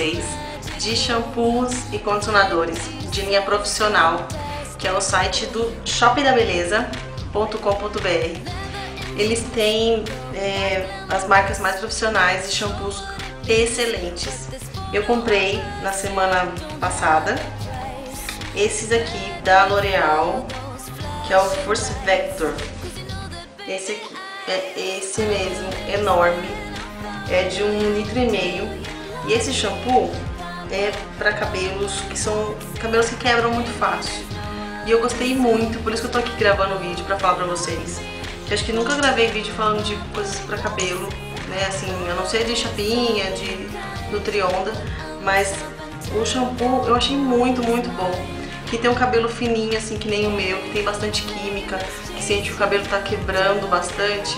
vocês de shampoos e condicionadores de linha profissional, que é o site do shopdabeleza.com.br. Eles têm é, as marcas mais profissionais de shampoos excelentes. Eu comprei na semana passada esses aqui da L'Oreal, que é o Force Vector. Esse aqui é esse mesmo, enorme, é de um litro e meio. E esse shampoo é para cabelos que são cabelos que quebram muito fácil. E eu gostei muito, por isso que eu tô aqui gravando o vídeo para falar pra vocês. Que acho que nunca gravei vídeo falando de coisas para cabelo, né? Assim, eu não sei de chapinha, de Nutrionda, mas o shampoo eu achei muito, muito bom. Que tem um cabelo fininho, assim, que nem o meu, que tem bastante química, que sente que o cabelo tá quebrando bastante.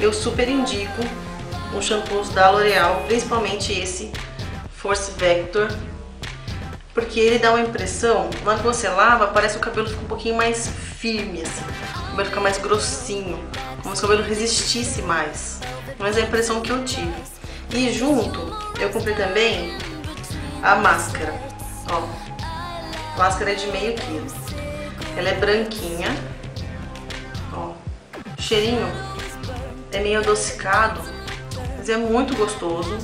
Eu super indico os shampoos da L'Oreal, principalmente esse Force Vector, porque ele dá uma impressão, na hora que você lava, parece que o cabelo fica um pouquinho mais firme, assim. O cabelo fica mais grossinho, como se o cabelo resistisse mais. Mas é a impressão que eu tive. E junto, eu comprei também a máscara, ó. Máscara é de meio quilo. Ela é branquinha, ó. O cheirinho é meio adocicado, mas é muito gostoso.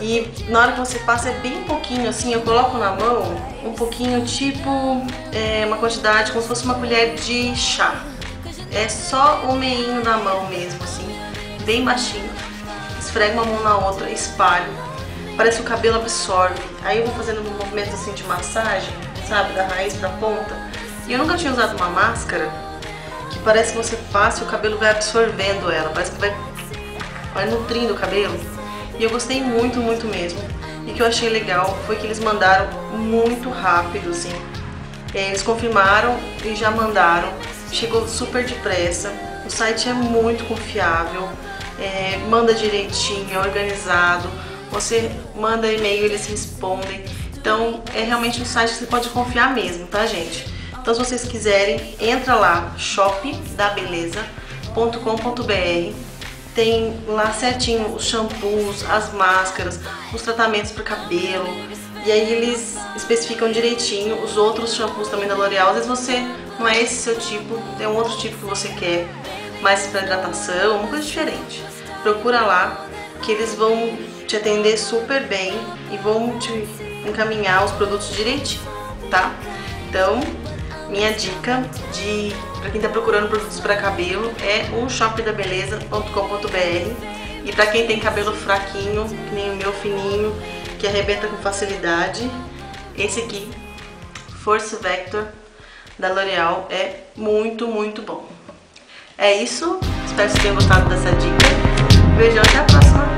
E na hora que você passa é bem pouquinho, assim, eu coloco na mão um pouquinho, tipo é, uma quantidade, como se fosse uma colher de chá. É só o meinho na mão mesmo, assim, bem baixinho. Esfrego uma mão na outra, espalho. Parece que o cabelo absorve. Aí eu vou fazendo um movimento assim de massagem, sabe, da raiz pra ponta. E eu nunca tinha usado uma máscara que parece que você passa e o cabelo vai absorvendo ela, parece que vai, vai nutrindo o cabelo. E eu gostei muito, muito mesmo. E o que eu achei legal foi que eles mandaram muito rápido, assim. É, eles confirmaram e já mandaram. Chegou super depressa. O site é muito confiável. É, manda direitinho, é organizado. Você manda e-mail, eles respondem. Então é realmente um site que você pode confiar mesmo, tá gente? Então se vocês quiserem, entra lá, shopdabeleza.com.br tem lá certinho os shampoos, as máscaras, os tratamentos para cabelo. E aí eles especificam direitinho os outros shampoos também da L'Oreal. Às vezes você não é esse seu tipo, tem um outro tipo que você quer, mais para hidratação, uma coisa diferente. Procura lá que eles vão te atender super bem e vão te encaminhar os produtos direitinho, tá? Então, minha dica de para quem está procurando produtos para cabelo é o shopdabeleza.com.br e para quem tem cabelo fraquinho, que nem o meu fininho, que arrebenta com facilidade, esse aqui, Force Vector da L'Oreal é muito, muito bom. É isso, espero que vocês tenham gostado dessa dica. Beijão, até a próxima!